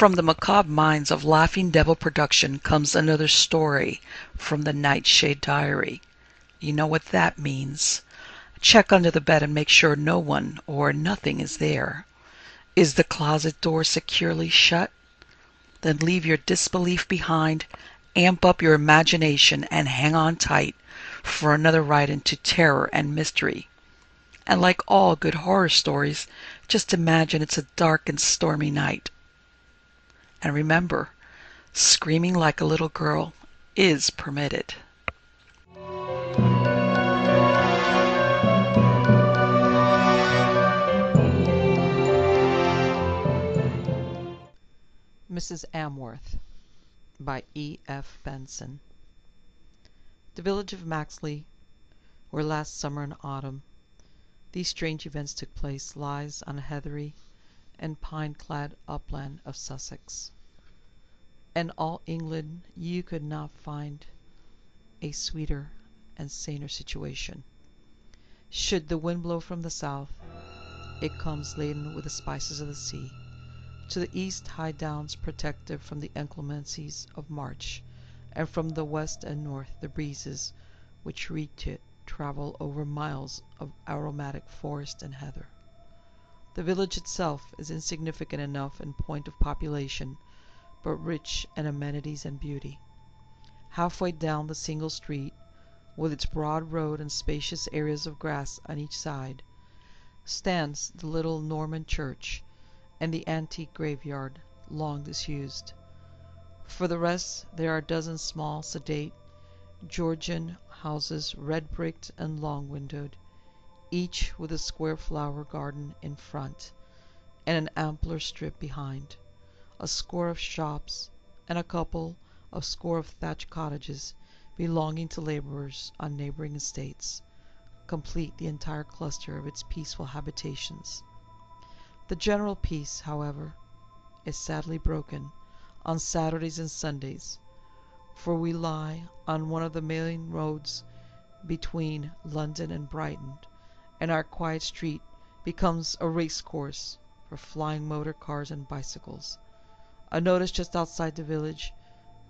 From the macabre minds of Laughing Devil Production comes another story from the Nightshade Diary. You know what that means. Check under the bed and make sure no one or nothing is there. Is the closet door securely shut? Then leave your disbelief behind, amp up your imagination, and hang on tight for another ride into terror and mystery. And like all good horror stories, just imagine it's a dark and stormy night. And remember, screaming like a little girl is permitted. Mrs. Amworth by E. F. Benson The village of Maxley, where last summer and autumn these strange events took place, lies on a heathery and pine clad upland of Sussex. In all England you could not find a sweeter and saner situation. Should the wind blow from the south, it comes laden with the spices of the sea. To the east high downs protected from the inclemencies of March, and from the west and north the breezes which reach it travel over miles of aromatic forest and heather. The village itself is insignificant enough in point of population, but rich in amenities and beauty. Halfway down the single street, with its broad road and spacious areas of grass on each side, stands the little Norman church and the antique graveyard, long disused. For the rest, there are a dozen small, sedate, Georgian houses, red bricked and long windowed, each with a square flower garden in front, and an ampler strip behind; a score of shops, and a couple of score of thatched cottages belonging to labourers on neighbouring estates, complete the entire cluster of its peaceful habitations. The general peace, however, is sadly broken on Saturdays and Sundays for we lie on one of the main roads between London and Brighton, and our quiet street becomes a race course for flying motor cars and bicycles. A notice just outside the village,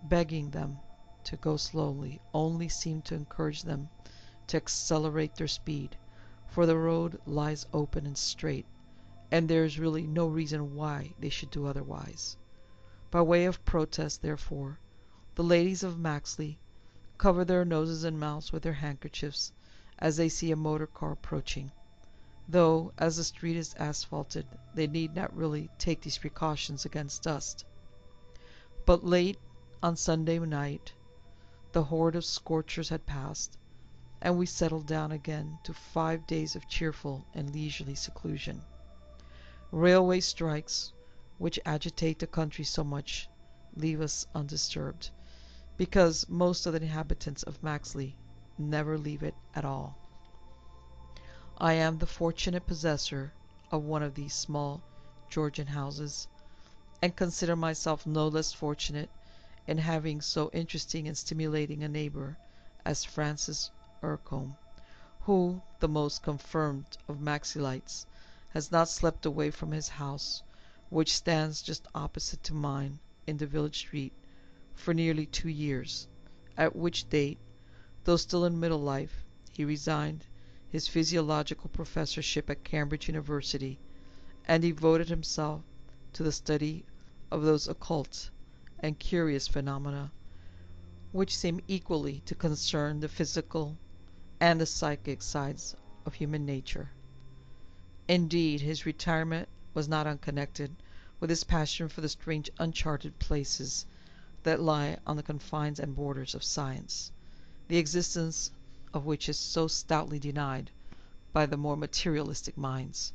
begging them to go slowly, only seemed to encourage them to accelerate their speed, for the road lies open and straight, and there is really no reason why they should do otherwise. By way of protest, therefore, the ladies of Maxley cover their noses and mouths with their handkerchiefs as they see a motor car approaching, though as the street is asphalted they need not really take these precautions against dust. But late on Sunday night the horde of scorchers had passed, and we settled down again to five days of cheerful and leisurely seclusion. Railway strikes, which agitate the country so much, leave us undisturbed because most of the inhabitants of Maxley never leave it at all. I am the fortunate possessor of one of these small Georgian houses, and consider myself no less fortunate in having so interesting and stimulating a neighbour as Francis Urcombe, who, the most confirmed of Maxleyites, has not slept away from his house, which stands just opposite to mine in the village street for nearly two years, at which date, though still in middle life, he resigned his physiological professorship at Cambridge University, and devoted himself to the study of those occult and curious phenomena which seem equally to concern the physical and the psychic sides of human nature. Indeed, his retirement was not unconnected with his passion for the strange uncharted places that lie on the confines and borders of science, the existence of which is so stoutly denied by the more materialistic minds;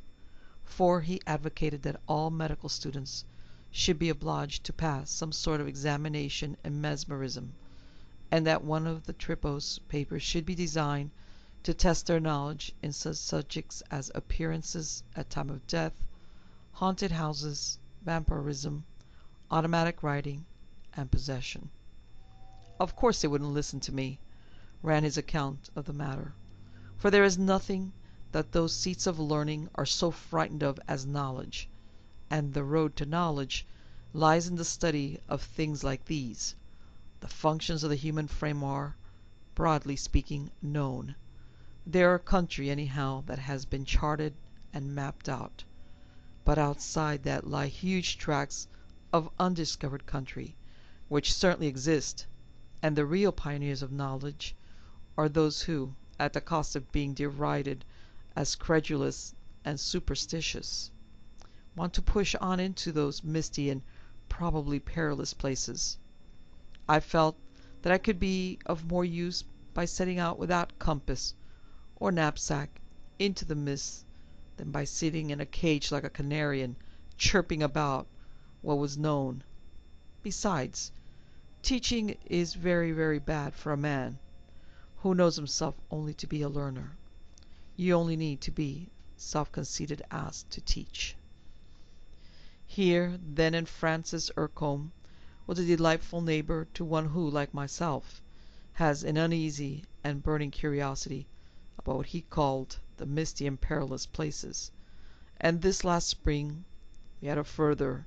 for he advocated that all medical students should be obliged to pass some sort of examination in mesmerism, and that one of the Tripos papers should be designed to test their knowledge in such subjects as appearances at time of death, haunted houses, vampirism, automatic writing and possession. Of course they wouldn't listen to me, ran his account of the matter, for there is nothing that those seats of learning are so frightened of as knowledge, and the road to knowledge lies in the study of things like these. The functions of the human frame are, broadly speaking, known. They're a country, anyhow, that has been charted and mapped out. But outside that lie huge tracts of undiscovered country, which certainly exist, and the real pioneers of knowledge are those who, at the cost of being derided as credulous and superstitious, want to push on into those misty and probably perilous places. I felt that I could be of more use by setting out without compass or knapsack into the mists than by sitting in a cage like a canary and chirping about what was known. Besides, teaching is very, very bad for a man who knows himself only to be a learner. You only need to be self-conceited as to teach. Here, then, in Francis Urcombe was a delightful neighbour to one who, like myself, has an uneasy and burning curiosity about what he called the misty and perilous places. And this last spring we had a further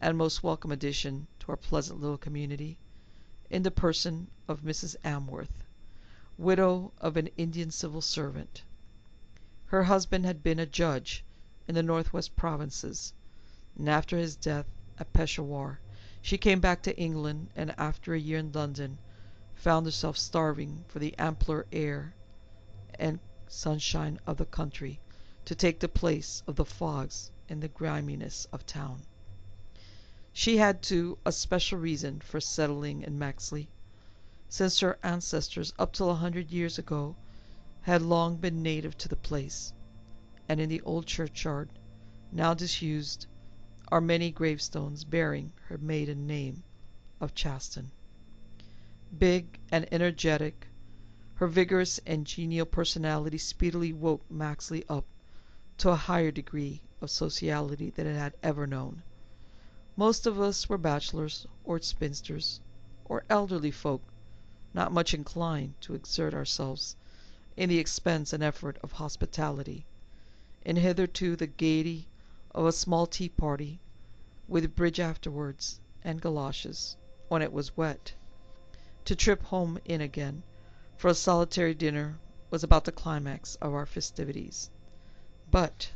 and most welcome addition to our pleasant little community, in the person of Mrs. Amworth, widow of an Indian civil servant. Her husband had been a judge in the North West Provinces, and after his death at Peshawar she came back to England, and after a year in London found herself starving for the ampler air and sunshine of the country to take the place of the fogs and the griminess of town. She had, too, a special reason for settling in Maxley, since her ancestors up till a hundred years ago had long been native to the place, and in the old churchyard, now disused, are many gravestones bearing her maiden name of Chaston. Big and energetic, her vigorous and genial personality speedily woke Maxley up to a higher degree of sociality than it had ever known. Most of us were bachelors, or spinsters, or elderly folk, not much inclined to exert ourselves in the expense and effort of hospitality, and hitherto the gaiety of a small tea party, with bridge afterwards, and goloshes, when it was wet. To trip home in again for a solitary dinner was about the climax of our festivities. But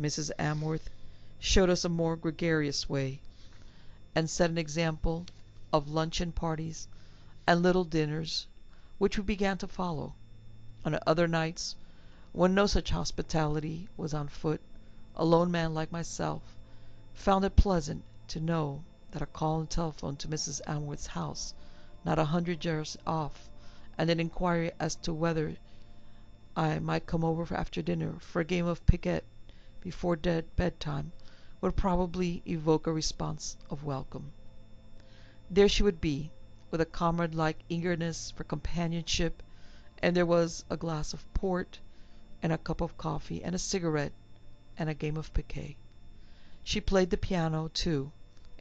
Mrs. Amworth showed us a more gregarious way, and set an example of luncheon parties and little dinners which we began to follow. On other nights, when no such hospitality was on foot, a lone man like myself found it pleasant to know that a call and telephone to Mrs. Amworth's house not a hundred yards off, and an inquiry as to whether I might come over after dinner for a game of piquet before dead bedtime would probably evoke a response of welcome. There she would be, with a comrade like eagerness for companionship, and there was a glass of port, and a cup of coffee, and a cigarette, and a game of piquet. She played the piano, too,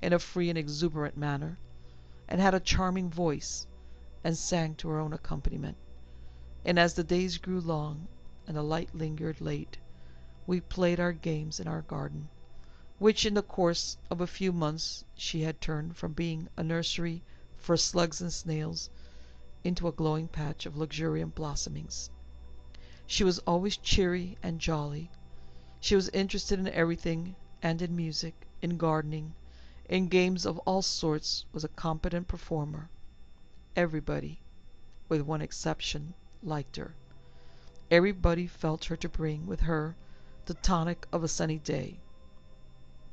in a free and exuberant manner and had a charming voice, and sang to her own accompaniment. And as the days grew long, and the light lingered late, we played our games in our garden, which in the course of a few months she had turned from being a nursery for slugs and snails into a glowing patch of luxuriant blossomings. She was always cheery and jolly. She was interested in everything, and in music, in gardening, in games of all sorts was a competent performer. Everybody, with one exception, liked her. Everybody felt her to bring with her the tonic of a sunny day.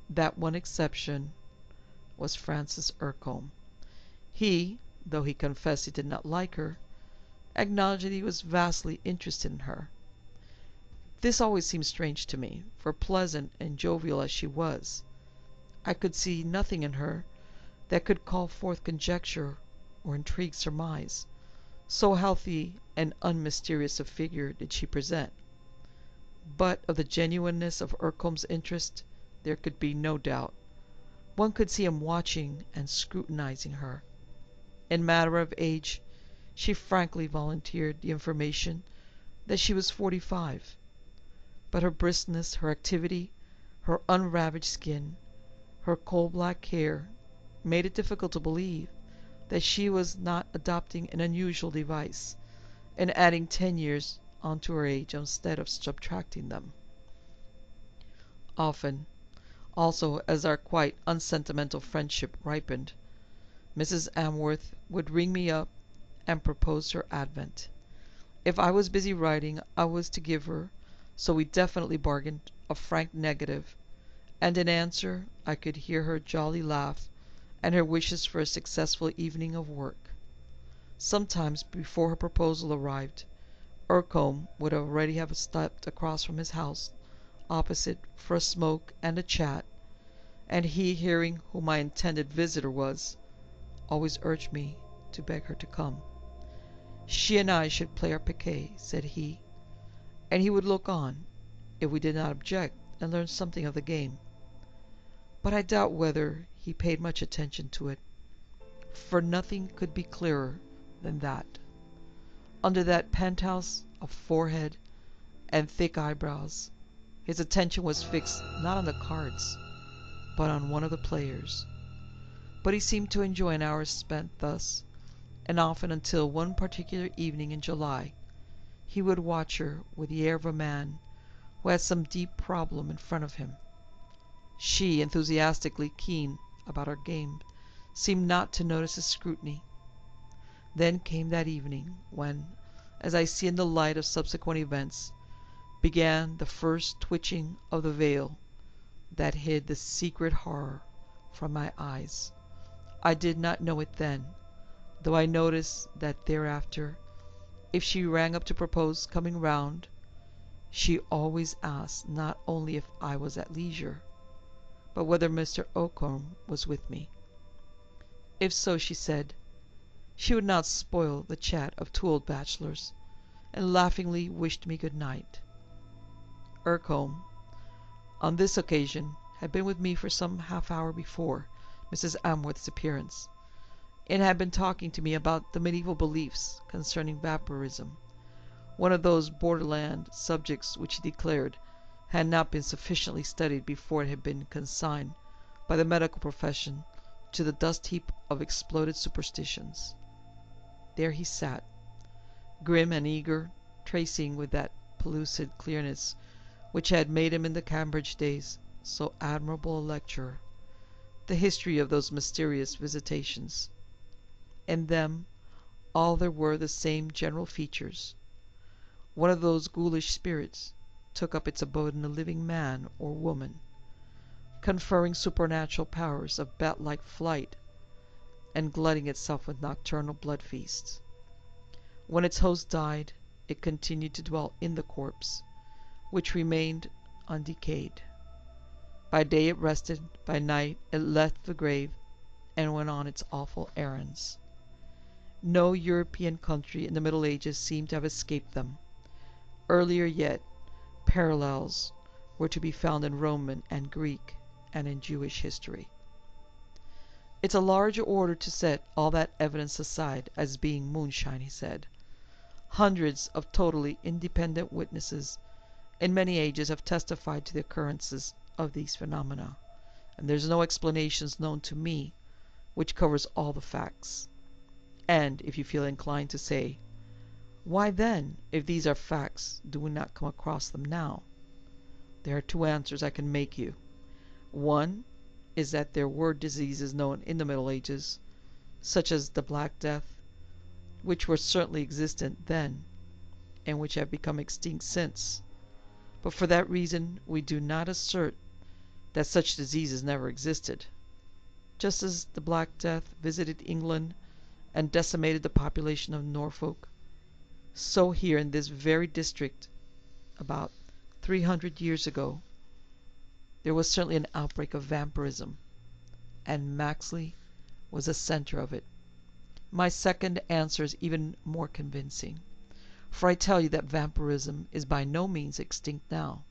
That one exception was Francis Urcombe. He, though he confessed he did not like her, acknowledged that he was vastly interested in her. This always seemed strange to me, for pleasant and jovial as she was, I could see nothing in her that could call forth conjecture or intrigue surmise, so healthy and unmysterious a figure did she present. But of the genuineness of Urcombe's interest there could be no doubt. One could see him watching and scrutinizing her. In matter of age, she frankly volunteered the information that she was forty five. But her briskness, her activity, her unravaged skin, Her coal black hair made it difficult to believe that she was not adopting an unusual device, and adding ten years on to her age instead of subtracting them. Often, also, as our quite unsentimental friendship ripened, Mrs. Amworth would ring me up and propose her advent. If I was busy writing, I was to give her, so we definitely bargained, a frank negative, and in answer I could hear her jolly laugh and her wishes for a successful evening of work. Sometimes, before her proposal arrived, Urcombe would already have stepped across from his house opposite for a smoke and a chat, and he, hearing who my intended visitor was, always urged me to beg her to come. She and I should play our piquet, said he, and he would look on, if we did not object, and learn something of the game. But I doubt whether he paid much attention to it, for nothing could be clearer than that. Under that penthouse of forehead and thick eyebrows, his attention was fixed not on the cards, but on one of the players. But he seemed to enjoy an hour spent thus, and often until one particular evening in July he would watch her with the air of a man who has some deep problem in front of him. She, enthusiastically keen about her game, seemed not to notice his scrutiny. Then came that evening when, as I see in the light of subsequent events, began the first twitching of the veil that hid the secret horror from my eyes. I did not know it then, though I noticed that thereafter, if she rang up to propose coming round, she always asked not only if I was at leisure, but whether Mr. Urcombe was with me. If so, she said, she would not spoil the chat of two old bachelors, and laughingly wished me good night. Urcombe, on this occasion, had been with me for some half hour before Mrs. Amworth's appearance, and had been talking to me about the medieval beliefs concerning vampirism, one of those borderland subjects which he declared had not been sufficiently studied before it had been consigned by the medical profession to the dust heap of exploded superstitions. There he sat, grim and eager, tracing with that pellucid clearness which had made him in the Cambridge days so admirable a lecturer, the history of those mysterious visitations. In them all there were the same general features. One of those ghoulish spirits took up its abode in a living man or woman, conferring supernatural powers of bat like flight, and glutting itself with nocturnal blood feasts. When its host died, it continued to dwell in the corpse, which remained undecayed. By day it rested, by night it left the grave and went on its awful errands. No European country in the Middle Ages seemed to have escaped them. Earlier yet, parallels were to be found in Roman and Greek and in Jewish history. It's a large order to set all that evidence aside as being moonshine, he said. Hundreds of totally independent witnesses in many ages have testified to the occurrences of these phenomena, and there's no explanations known to me which covers all the facts. And if you feel inclined to say, why then, if these are facts, do we not come across them now? There are two answers I can make you. One is that there were diseases known in the Middle Ages, such as the Black Death, which were certainly existent then, and which have become extinct since. But for that reason we do not assert that such diseases never existed. Just as the Black Death visited England and decimated the population of Norfolk, so here in this very district, about three hundred years ago, there was certainly an outbreak of vampirism, and Maxley was the center of it. My second answer is even more convincing. For I tell you that vampirism is by no means extinct now.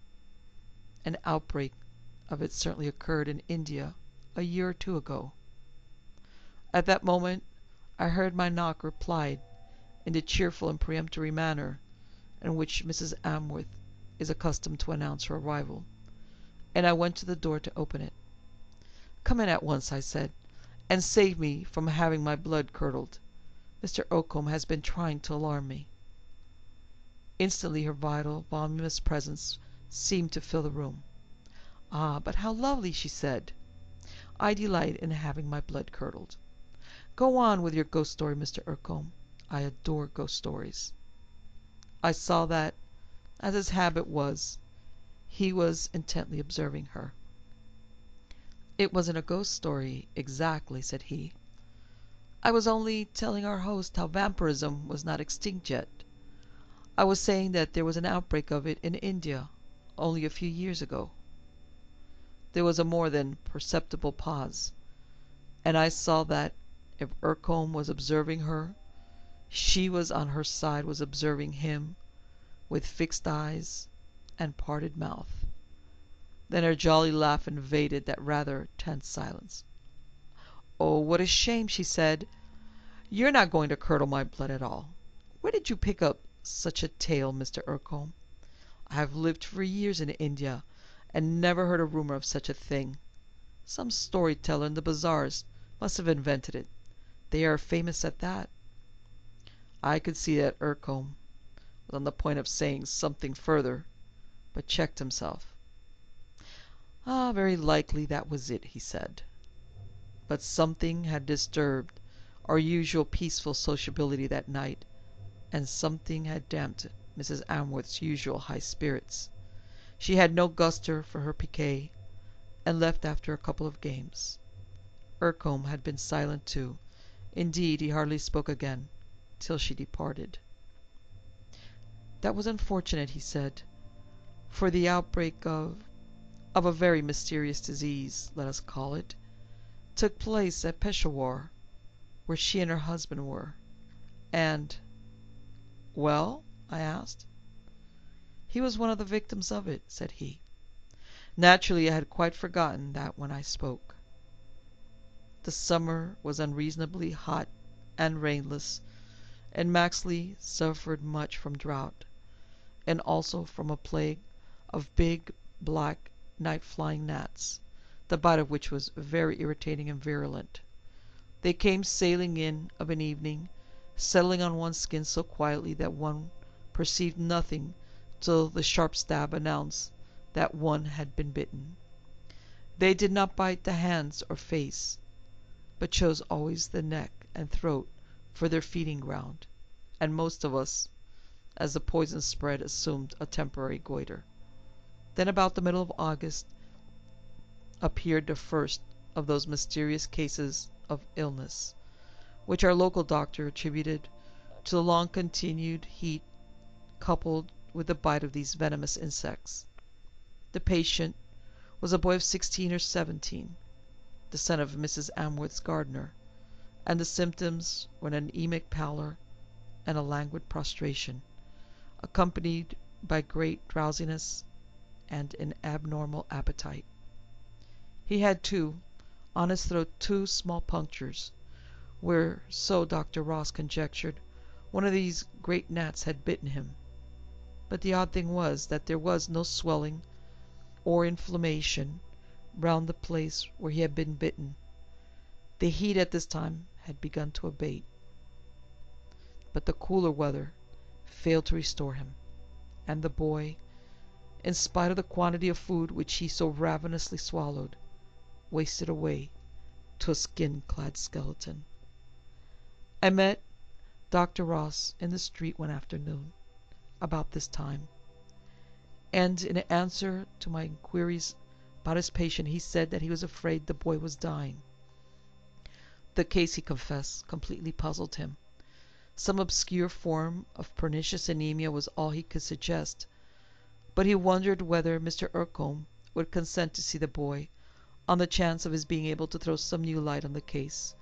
An outbreak of it certainly occurred in India a year or two ago. At that moment I heard my knock replied in the cheerful and peremptory manner in which Mrs. Amworth is accustomed to announce her arrival, and I went to the door to open it. Come in at once, I said, and save me from having my blood curdled. Mr. Urcombe has been trying to alarm me. Instantly her vital, voluminous presence seemed to fill the room. "Ah, but how lovely!" she said. "I delight in having my blood curdled. Go on with your ghost story, Mr. Urcombe. I adore ghost stories." I saw that, as his habit was, he was intently observing her. "It wasn't a ghost story, exactly," said he. "I was only telling our host how vampirism was not extinct yet. I was saying that there was an outbreak of it in India only a few years ago." There was a more than perceptible pause, and I saw that, if Urcombe was observing her, she was on her side was observing him, with fixed eyes and parted mouth. Then her jolly laugh invaded that rather tense silence. "Oh, what a shame!" she said. "You're not going to curdle my blood at all. Where did you pick up such a tale, Mr. Urcombe? I have lived for years in India, and never heard a rumour of such a thing. Some story teller in the bazaars must have invented it. They are famous at that." I could see that Urcombe was on the point of saying something further, but checked himself. Ah, very likely that was it, he said. But something had disturbed our usual peaceful sociability that night, and something had damped Mrs. Amworth's usual high spirits. She had no guster for her piquet, and left after a couple of games. Urcombe had been silent too; indeed, he hardly spoke again till she departed. "That was unfortunate," he said, "for the outbreak of of a very mysterious disease, let us call it, took place at Peshawar, where she and her husband were, and " "Well?" I asked. "He was one of the victims of it," said he. Naturally I had quite forgotten that when I spoke. The summer was unreasonably hot and rainless, and Maxley suffered much from drought, and also from a plague of big, black night flying gnats, the bite of which was very irritating and virulent. They came sailing in of an evening, settling on one's skin so quietly that one perceived nothing till the sharp stab announced that one had been bitten. They did not bite the hands or face, but chose always the neck and throat for their feeding ground, and most of us, as the poison spread, assumed a temporary goitre. Then about the middle of August appeared the first of those mysterious cases of illness, which our local doctor attributed to the long continued heat coupled with the bite of these venomous insects. The patient was a boy of sixteen or seventeen, the son of Mrs. Amworth's gardener, and the symptoms were an anemic pallor and a languid prostration, accompanied by great drowsiness and an abnormal appetite. He had, too, on his throat two small punctures, where, so Dr. Ross conjectured, one of these great gnats had bitten him. But the odd thing was that there was no swelling or inflammation round the place where he had been bitten. The heat at this time had begun to abate, but the cooler weather failed to restore him, and the boy, in spite of the quantity of food which he so ravenously swallowed, wasted away to a skin clad skeleton. I met Dr. Ross in the street one afternoon, about this time, and in answer to my inquiries about his patient, he said that he was afraid the boy was dying. The case, he confessed, completely puzzled him. Some obscure form of pernicious anemia was all he could suggest, but he wondered whether Mr. Urcombe would consent to see the boy, on the chance of his being able to throw some new light on the case;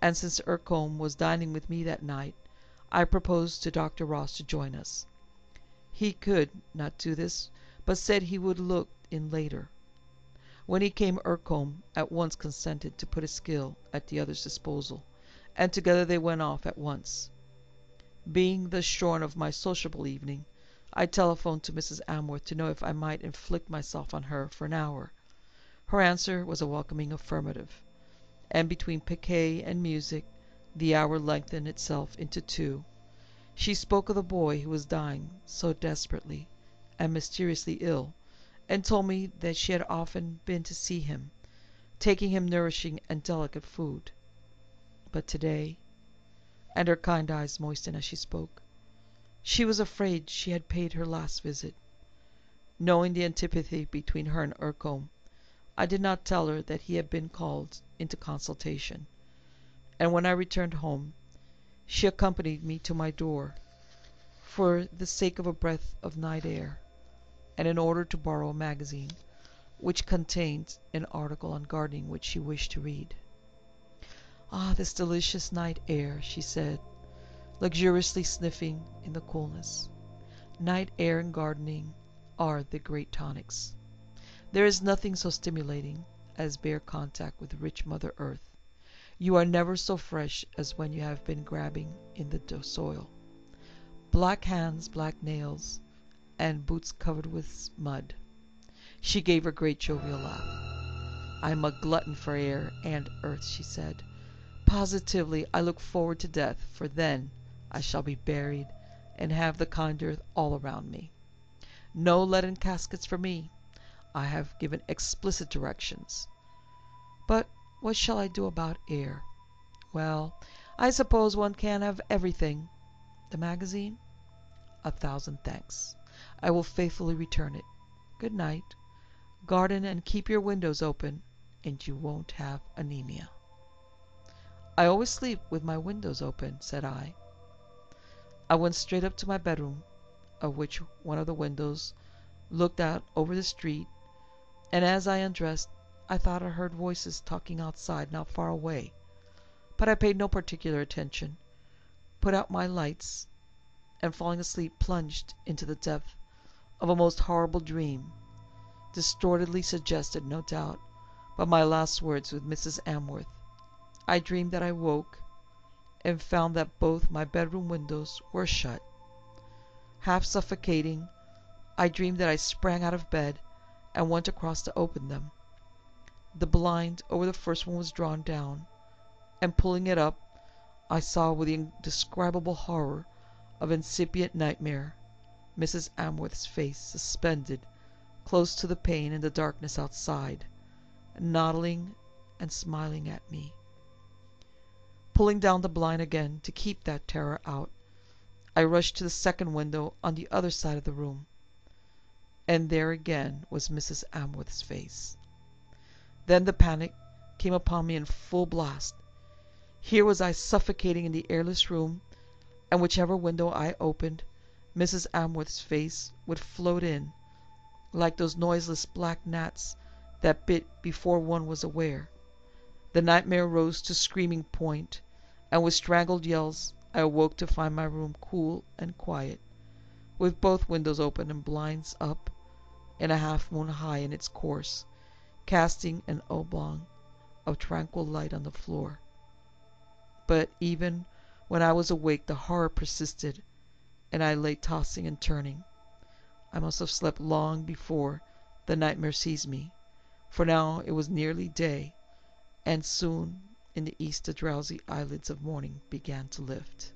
and since Urcombe was dining with me that night, I proposed to Dr. Ross to join us. He could not do this, but said he would look in later. When he came, Urcombe at once consented to put his skill at the other's disposal, and together they went off at once. Being thus shorn of my sociable evening, I telephoned to Mrs. Amworth to know if I might inflict myself on her for an hour. Her answer was a welcoming affirmative, and between piquet and music the hour lengthened itself into two. She spoke of the boy who was dying so desperately and mysteriously ill, and told me that she had often been to see him, taking him nourishing and delicate food. But to day and her kind eyes moistened as she spoke she was afraid she had paid her last visit. Knowing the antipathy between her and Urcombe, I did not tell her that he had been called into consultation, and when I returned home she accompanied me to my door, for the sake of a breath of night air, and in order to borrow a magazine which contained an article on gardening which she wished to read. "Ah, this delicious night air!" she said, luxuriously sniffing in the coolness. "Night air and gardening are the great tonics. There is nothing so stimulating as bare contact with rich Mother Earth. You are never so fresh as when you have been grabbing in the soil. Black hands, black nails, and boots covered with mud." She gave her great jovial laugh. "I am a glutton for air and earth," she said. Positively I look forward to death, for then I shall be buried and have the kind earth all around me. No leaden caskets for me. I have given explicit directions. But what shall I do about air? Well, I suppose one can't have everything. The magazine? A thousand thanks. I will faithfully return it. Good night. Garden and keep your windows open, and you won't have anemia. "I always sleep with my windows open," said I. I went straight up to my bedroom, of which one of the windows looked out over the street, and as I undressed I thought I heard voices talking outside not far away, but I paid no particular attention, put out my lights, and falling asleep plunged into the depth of a most horrible dream, distortedly suggested, no doubt, by my last words with Mrs. Amworth. I dreamed that I woke, and found that both my bedroom windows were shut. Half suffocating, I dreamed that I sprang out of bed and went across to open them. The blind over the first one was drawn down, and pulling it up, I saw with the indescribable horror of incipient nightmare Mrs. Amworth's face suspended close to the pane in the darkness outside, nodding and smiling at me. Pulling down the blind again to keep that terror out, I rushed to the second window on the other side of the room, and there again was Mrs. Amworth's face. Then the panic came upon me in full blast. Here was I suffocating in the airless room, and whichever window I opened, Mrs. Amworth's face would float in, like those noiseless black gnats that bit before one was aware. The nightmare rose to screaming point, and with strangled yells I awoke to find my room cool and quiet, with both windows open and blinds up, and a half moon high in its course, casting an oblong of tranquil light on the floor. But even when I was awake the horror persisted, and I lay tossing and turning. I must have slept long before the nightmare seized me, for now it was nearly day, and soon in the east the drowsy eyelids of morning began to lift.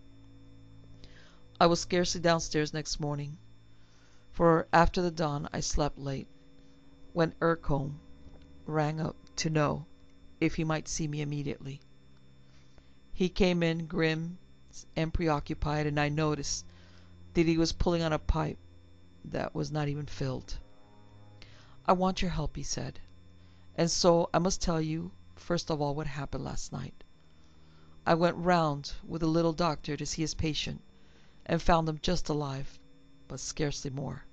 I was scarcely downstairs next morning, for after the dawn I slept late, when Urcombe rang up to know if he might see me immediately. He came in grim and preoccupied, and I noticed that he was pulling on a pipe that was not even filled. "I want your help," he said, "and so I must tell you first of all what happened last night. I went round with the little doctor to see his patient, and found him just alive, but scarcely more.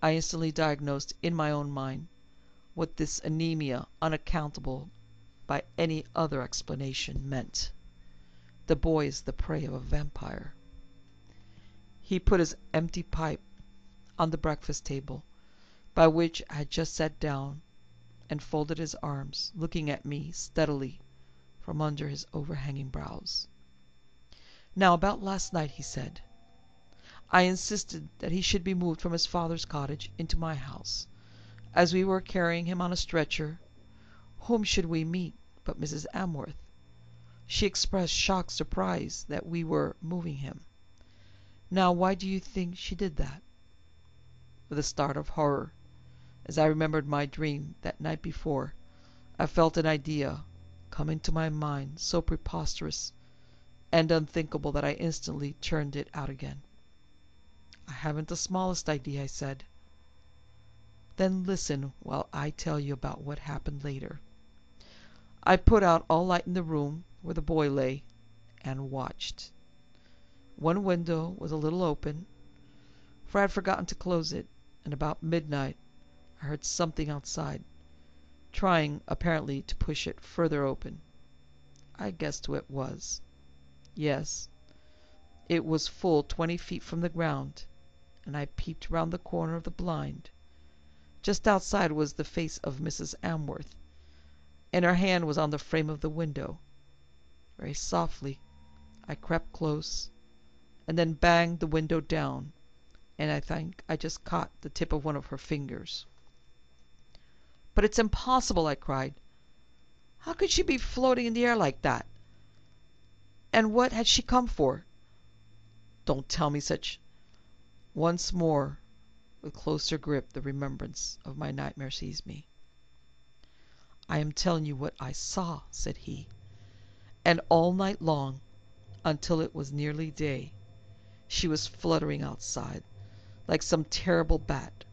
I instantly diagnosed in my own mind what this anemia, unaccountable by any other explanation, meant. The boy is the prey of a vampire. He put his empty pipe on the breakfast table, by which I had just sat down, and folded his arms, looking at me steadily from under his overhanging brows. "Now about last night," he said. "I insisted that he should be moved from his father's cottage into my house, as we were carrying him on a stretcher, Whom should we meet but Mrs. Amworth? She expressed shocked surprise that we were moving him. Now, why do you think she did that? With a start of horror, as I remembered my dream that night before, I felt an idea come into my mind so preposterous and unthinkable that I instantly turned it out again. "I haven't the smallest idea," I said. "Then listen while I tell you about what happened later." I put out all light in the room where the boy lay, and watched. One window was a little open, for I had forgotten to close it, and about midnight I heard something outside, trying apparently to push it further open. I guessed who it was. Yes, it was full twenty feet from the ground, and I peeped round the corner of the blind. Just outside was the face of Mrs. Amworth, and her hand was on the frame of the window. Very softly I crept close, and then banged the window down, and I think I just caught the tip of one of her fingers. "But it's impossible!" I cried. "How could she be floating in the air like that? And what had she come for? Don't tell me such " Once more with closer grip the remembrance of my nightmare seized me. "I am telling you what I saw," said he. "And all night long, until it was nearly day, she was fluttering outside, like some terrible bat,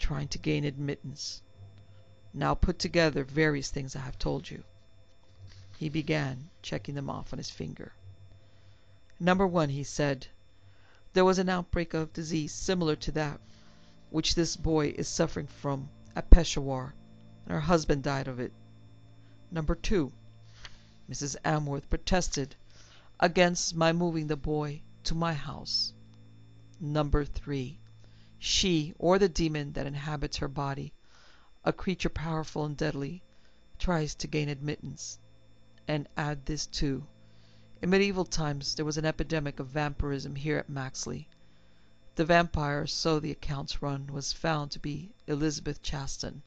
trying to gain admittance. Now put together various things I have told you." He began, checking them off on his finger. "Number one," he said, "there was an outbreak of disease similar to that which this boy is suffering from at Peshawar, and her husband died of it. Number two, Mrs. Amworth protested against my moving the boy to my house. Number three, she, or the demon that inhabits her body, a creature powerful and deadly, tries to gain admittance. And add this too. In medieval times there was an epidemic of vampirism here at Maxley. The vampire, so the accounts run, was found to be Elizabeth Chaston.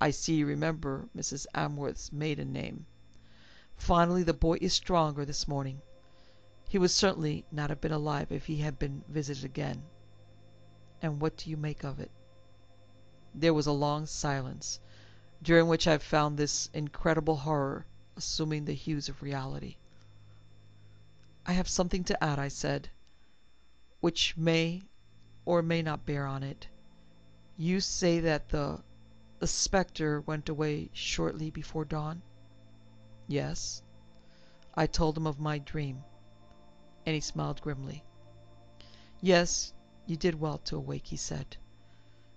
I see you remember Mrs. Amworth's maiden name. Finally, the boy is stronger this morning. He would certainly not have been alive if he had been visited again. And what do you make of it?" There was a long silence, during which I found this incredible horror assuming the hues of reality. "I have something to add," I said, "which may or may not bear on it. You say that the the spectre went away shortly before dawn?" "Yes." I told him of my dream, and he smiled grimly. "Yes, you did well to awake," he said.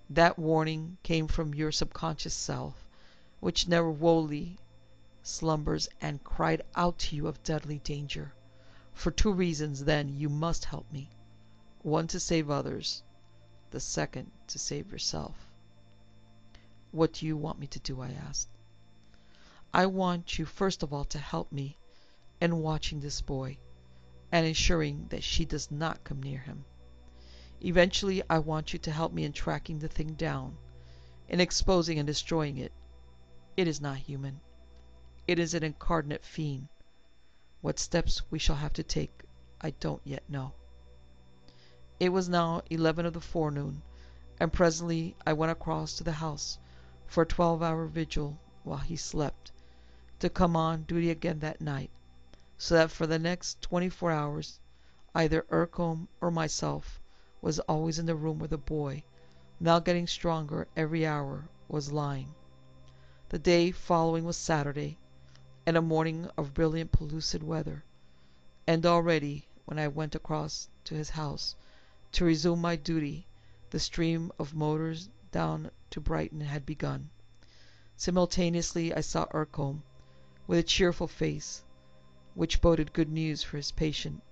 "That warning came from your subconscious self, which never wholly slumbers, and cried out to you of deadly danger. For two reasons, then, you must help me: one to save others, the second to save yourself." "What do you want me to do?" I asked. "I want you first of all to help me in watching this boy, and ensuring that she does not come near him. Eventually I want you to help me in tracking the thing down, in exposing and destroying it. It is not human. It is an incarnate fiend. What steps we shall have to take I don't yet know." It was now eleven of the forenoon, and presently I went across to the house for a twelve hour vigil while he slept, to come on duty again that night, so that for the next twenty four hours either Urcombe or myself was always in the room where the boy, now getting stronger every hour, was lying. The day following was Saturday and a morning of brilliant pellucid weather, and already, when I went across to his house to resume my duty, the stream of motors down to Brighton had begun. Simultaneously I saw Urcombe, with a cheerful face, which boded good news for his patient,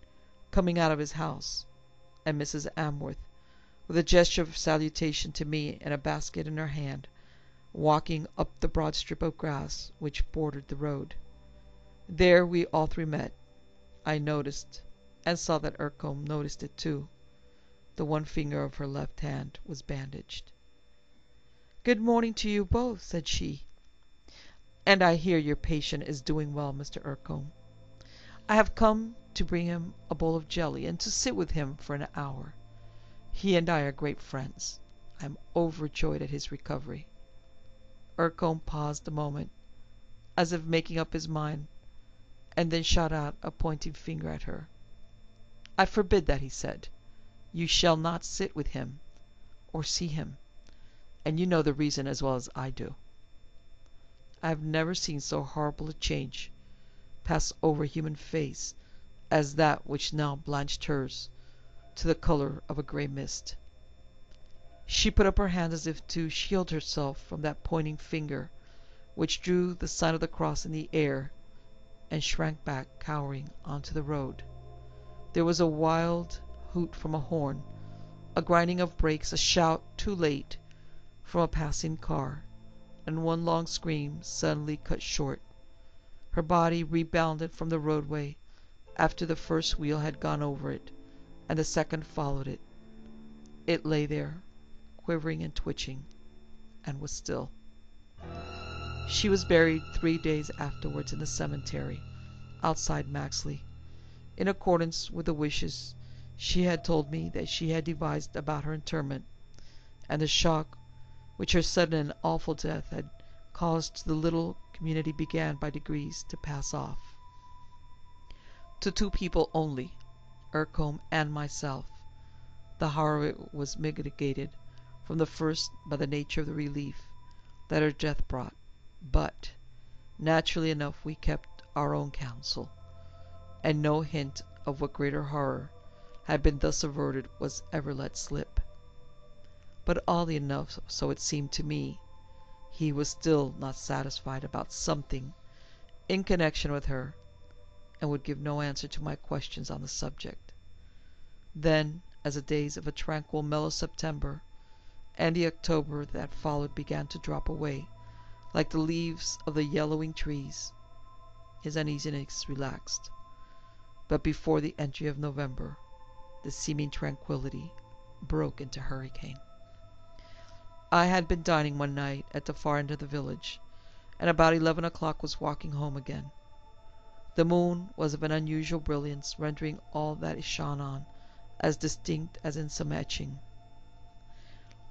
coming out of his house, and Mrs. Amworth, with a gesture of salutation to me and a basket in her hand, walking up the broad strip of grass which bordered the road. There we all three met. I noticed, and saw that Urcombe noticed it too. The one finger of her left hand was bandaged. "Good morning to you both," said she. And I hear your patient is doing well, Mr. Urcombe. I have come to bring him a bowl of jelly, and to sit with him for an hour. He and I are great friends. I am overjoyed at his recovery." Urcombe paused a moment, as if making up his mind, and then shot out a pointing finger at her. "I forbid that," he said. "You shall not sit with him, or see him, and you know the reason as well as I do." I have never seen so horrible a change pass over a human face as that which now blanched hers to the colour of a grey mist. She put up her hand as if to shield herself from that pointing finger, which drew the sign of the cross in the air, and shrank back cowering on to the road. There was a wild hoot from a horn, a grinding of brakes, a shout, too late, from a passing car, and one long scream suddenly cut short. Her body rebounded from the roadway after the first wheel had gone over it, and the second followed it. It lay there, quivering and twitching, and was still. She was buried three days afterwards in the cemetery outside Maxley, in accordance with the wishes she had told me that she had devised about her interment, and the shock which her sudden and awful death had caused to the little community began by degrees to pass off. To two people only, Urcombe and myself, the horror was mitigated from the first by the nature of the relief that her death brought, but, naturally enough, we kept our own counsel, and no hint of what greater horror had been thus averted was ever let slip. But oddly enough, so it seemed to me, he was still not satisfied about something in connection with her and would give no answer to my questions on the subject. Then, as the days of a tranquil, mellow September and the October that followed began to drop away, like the leaves of the yellowing trees, his uneasiness relaxed. But before the entry of November, the seeming tranquillity broke into hurricane. I had been dining one night at the far end of the village, and about eleven o'clock was walking home again. The moon was of an unusual brilliance, rendering all that it shone on as distinct as in some etching.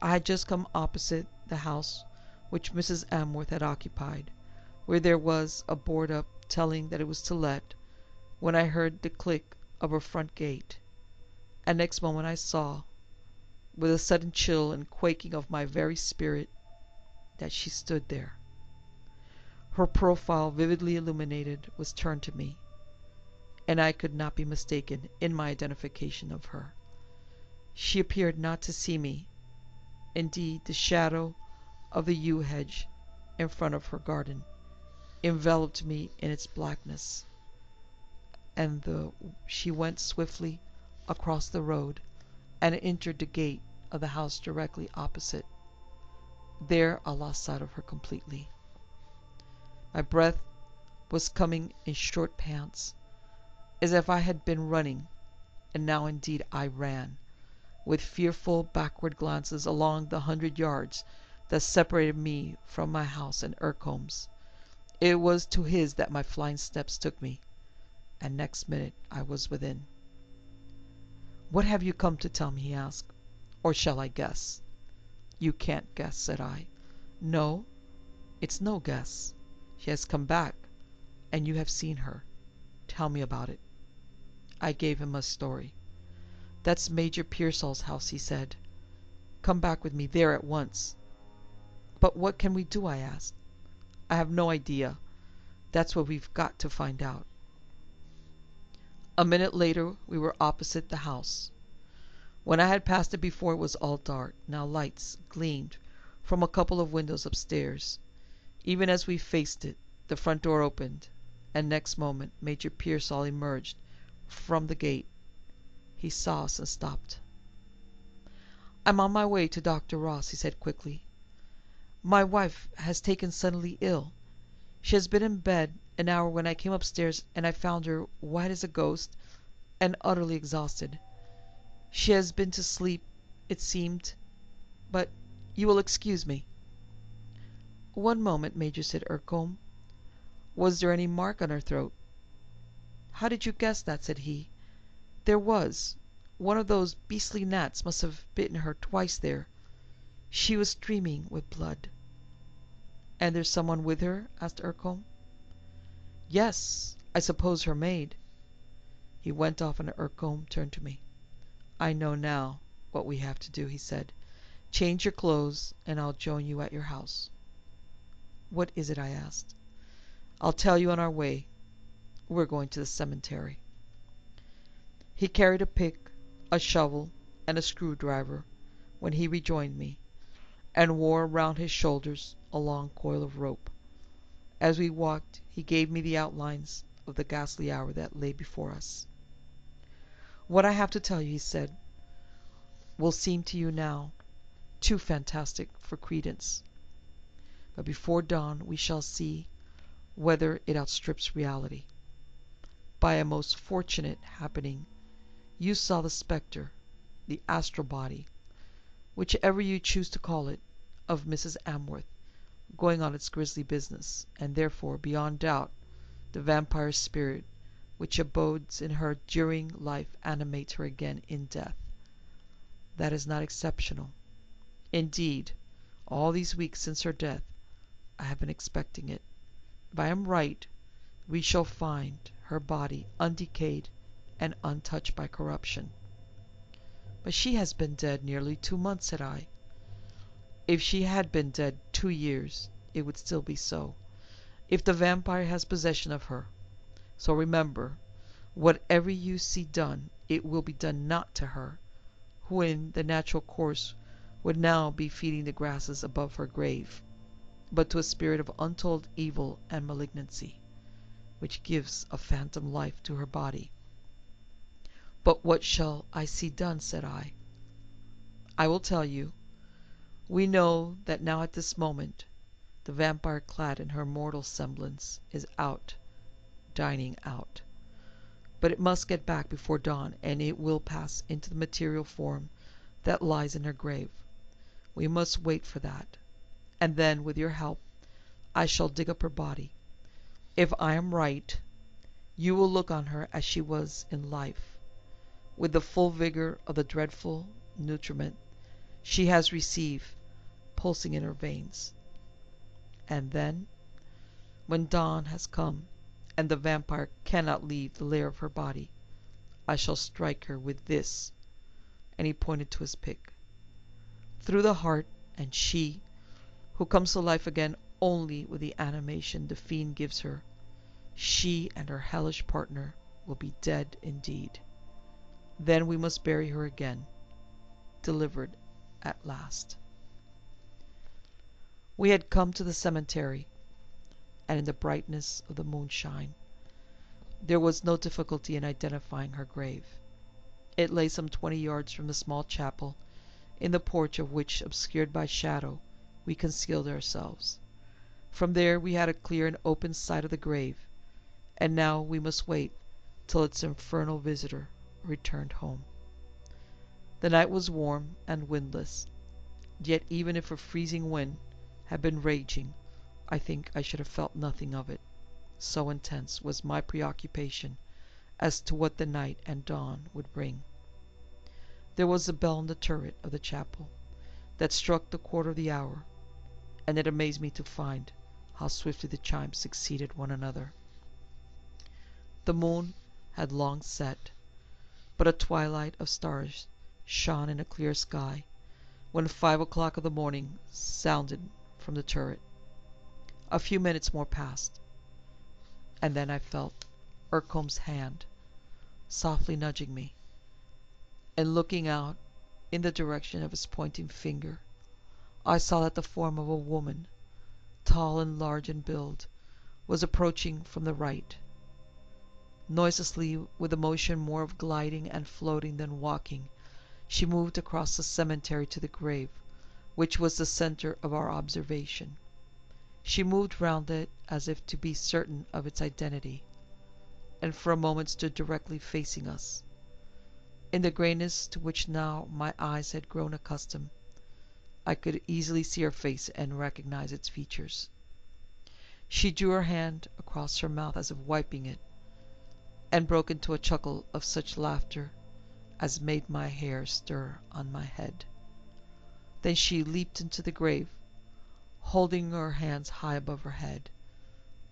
I had just come opposite the house which Mrs. Amworth had occupied, where there was a board up telling that it was to let, when I heard the click of her front gate, and next moment I saw, with a sudden chill and quaking of my very spirit, that she stood there. Her profile, vividly illuminated, was turned to me, and I could not be mistaken in my identification of her. She appeared not to see me; indeed, the shadow of the yew hedge in front of her garden enveloped me in its blackness, and the, she went swiftly across the road and entered the gate of the house directly opposite. There I lost sight of her completely. My breath was coming in short pants, as if I had been running, and now indeed I ran, with fearful backward glances along the hundred yards that separated me from my house and Urcombe's. It was to his that my flying steps took me, and next minute I was within. "What have you come to tell me?" he asked. "Or shall I guess?" "You can't guess," said I. "No, it's no guess. She has come back, and you have seen her. Tell me about it." I gave him my story. "That's Major Pearsall's house," he said. "Come back with me there at once." "But what can we do?" I asked. "I have no idea. That's what we've got to find out." A minute later we were opposite the house. When I had passed it before it was all dark; now lights gleamed from a couple of windows upstairs. Even as we faced it, the front door opened, and next moment Major Pearsall emerged from the gate. He saw us and stopped. "I'm on my way to Dr. Ross," he said quickly. "My wife has taken suddenly ill. She has been in bed an hour when I came upstairs, and I found her white as a ghost, and utterly exhausted. She has been to sleep, it seemed but you will excuse me." "One moment, Major," said Urcombe. Was there any mark on her throat? How did you guess that? said he. There was. One of those beastly gnats must have bitten her twice there. She was streaming with blood. "And there's some one with her?" asked Urcombe. "Yes. I suppose her maid." He went off, and Urcombe turned to me. "I know now what we have to do," he said. "Change your clothes, and I'll join you at your house." "What is it?" I asked. "I'll tell you on our way. We're going to the cemetery." He carried a pick, a shovel, and a screw driver when he rejoined me, and wore round his shoulders a long coil of rope. As we walked he gave me the outlines of the ghastly hour that lay before us. "What I have to tell you," he said, "will seem to you now too fantastic for credence. But before dawn we shall see whether it outstrips reality. By a most fortunate happening you saw the spectre, the astral body, whichever you choose to call it, of Mrs. Amworth, going on its grisly business, and therefore, beyond doubt, the vampire spirit which abodes in her during life animates her again in death. That is not exceptional. Indeed, all these weeks since her death, I have been expecting it. If I am right, we shall find her body undecayed and untouched by corruption. But she has been dead nearly two months, said I. If she had been dead two years, it would still be so, if the vampire has possession of her. So remember, whatever you see done, it will be done not to her, who in the natural course would now be feeding the grasses above her grave, but to a spirit of untold evil and malignancy, which gives a phantom life to her body. But what shall I see done? said I. I will tell you. We know that now at this moment the vampire clad in her mortal semblance is out, dining out. But it must get back before dawn, and it will pass into the material form that lies in her grave. We must wait for that, and then, with your help, I shall dig up her body. If I am right, you will look on her as she was in life with the full vigor of the dreadful nutriment she has received pulsing in her veins. And then, when dawn has come and the vampire cannot leave the lair of her body, I shall strike her with this, and he pointed to his pick, through the heart, and she, who comes to life again only with the animation the fiend gives her, she and her hellish partner will be dead indeed. Then we must bury her again, delivered at last. We had come to the cemetery, and in the brightness of the moonshine, there was no difficulty in identifying her grave. It lay some twenty yards from the small chapel, in the porch of which, obscured by shadow, we concealed ourselves. From there we had a clear and open sight of the grave, and now we must wait till its infernal visitor returned home. The night was warm and windless, yet even if a freezing wind had been raging, I think I should have felt nothing of it, so intense was my preoccupation as to what the night and dawn would bring. There was a bell in the turret of the chapel that struck the quarter of the hour, and it amazed me to find how swiftly the chimes succeeded one another. The moon had long set, but a twilight of stars shone in a clear sky when five o'clock of the morning sounded from the turret. A few minutes more passed, and then I felt Urcombe's hand softly nudging me, and looking out in the direction of his pointing finger, I saw that the form of a woman, tall and large in build, was approaching from the right. Noiselessly, with a motion more of gliding and floating than walking, she moved across the cemetery to the grave, which was the centre of our observation. She moved round it as if to be certain of its identity, and for a moment stood directly facing us. In the greyness to which now my eyes had grown accustomed, I could easily see her face and recognize its features. She drew her hand across her mouth as if wiping it, and broke into a chuckle of such laughter as made my hair stir on my head. Then she leaped into the grave, holding her hands high above her head,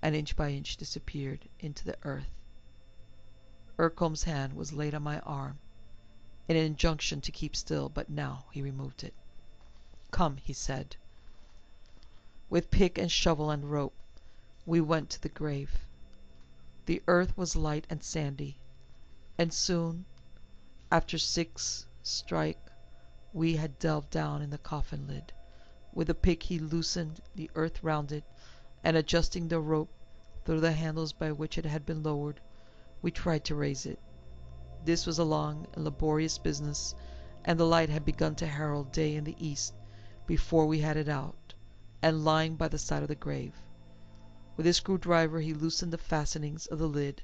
and inch by inch disappeared into the earth. Urcombe's hand was laid on my arm in an injunction to keep still, but now he removed it. "Come," he said. With pick and shovel and rope we went to the grave. The earth was light and sandy, and soon after six strike we had delved down in the coffin lid. With a pick he loosened the earth round it, and adjusting the rope through the handles by which it had been lowered, we tried to raise it. This was a long and laborious business, and the light had begun to herald day in the east before we had it out, and lying by the side of the grave. With his screwdriver he loosened the fastenings of the lid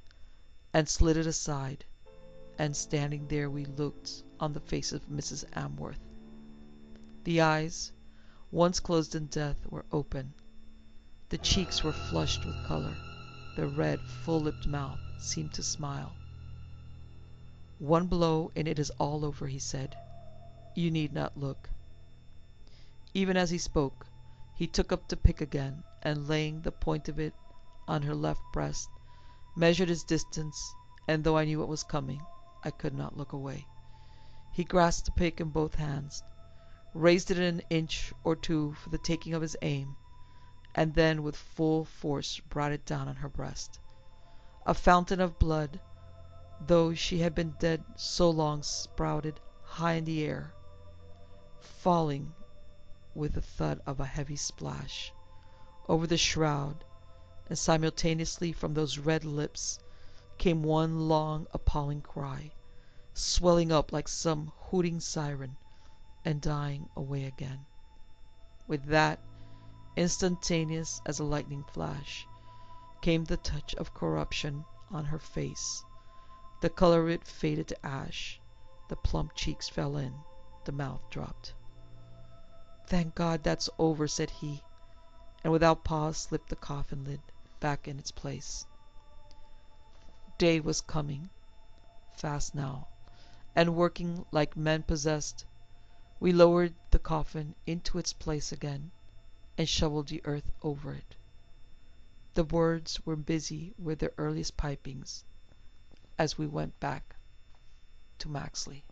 and slid it aside, and standing there we looked on the face of Mrs. Amworth. The eyes, once closed in death, were open. The cheeks were flushed with color. The red, full lipped mouth seemed to smile. "One blow and it is all over," he said. "You need not look." Even as he spoke, he took up the pick again, and laying the point of it on her left breast, measured its distance, and though I knew what was coming, I could not look away. He grasped the pick in both hands, raised it an inch or two for the taking of his aim, and then with full force brought it down on her breast. A fountain of blood, though she had been dead so long, spouted high in the air, falling with the thud of a heavy splash over the shroud, and simultaneously from those red lips came one long appalling cry, swelling up like some hooting siren, and dying away again. With that, instantaneous as a lightning flash, came the touch of corruption on her face. The color of it faded to ash, the plump cheeks fell in, the mouth dropped. "Thank God, that's over!" said he, and without pause slipped the coffin lid back in its place. Day was coming fast now, and working like men possessed, we lowered the coffin into its place again, and shovelled the earth over it. The birds were busy with their earliest pipings as we went back to Maxley.